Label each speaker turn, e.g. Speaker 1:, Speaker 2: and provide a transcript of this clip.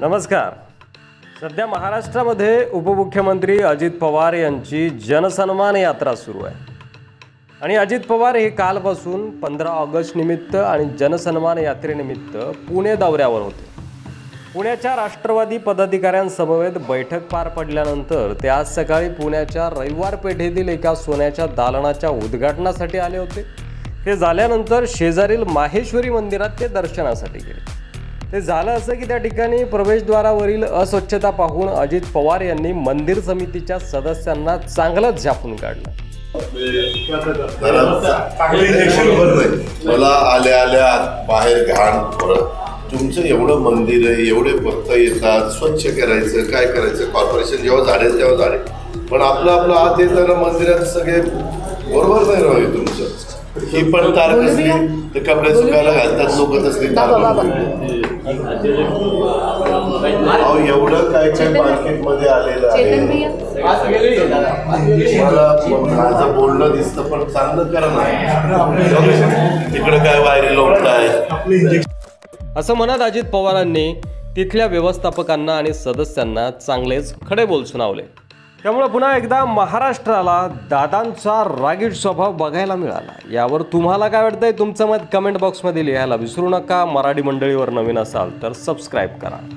Speaker 1: नमस्कार. सध्या महाराष्ट्रामध्ये उपमुख्यमंत्री अजित पवार यांची जनसन्मान यात्रा सुरू आहे. आणि अजित पवार हे कालपासून पंधरा ऑगस्ट निमित्त आणि जनसन्मान यात्रेनिमित्त पुणे दौऱ्यावर होते. पुण्याच्या राष्ट्रवादी पदाधिकाऱ्यांसमवेत बैठक पार पडल्यानंतर ते आज सकाळी पुण्याच्या रविवार पेठेतील एका सोन्याच्या दालनाच्या उद्घाटनासाठी आले होते. ते झाल्यानंतर शेजारील माहेश्वरी मंदिरात ते दर्शनासाठी गेले. ते झालं असं की त्या ठिकाणी प्रवेशद्वारावरील अस्वच्छता पाहून अजित पवार यांनी मंदिर समितीच्या सदस्यांना चांगलंच झापून काढलं.
Speaker 2: मला आल्या आल्या बाहेर घाण तुमचं एवढं मंदिर आहे एवढे भक्त येतात स्वच्छ करायचं काय करायचं? कॉर्पोरेशन जेव्हा झाडे तेव्हा झाडे पण आपलं आपलं आत येताना मंदिरात सगळे बरोबर नाही राहू तुमचं. ही पण तार कसली? ते कपडे सुकायला घालतात लोक तसली तार अहो, एवढं काय काय मार्केटमध्ये आलेलं आहे. माझं बोलणं दिसतं पण चांगलं करा ना. तिकडे काय वायरी लोकताय
Speaker 1: असं म्हणत अजित पवारांनी तिथल्या व्यवस्थापकांना आणि सदस्यांना चांगलेच खडे बोल सुनावले त्यामुळे पुन्हा एकदा महाराष्ट्राला दादांचा रागीट स्वभाव बघायला मिळाला. यावर तुम्हाला काय वाटतंय? तुमचं मत कमेंट बॉक्समध्ये लिहायला विसरू नका. मराठी मंडळीवर नवीन असाल तर सबस्क्राईब करा.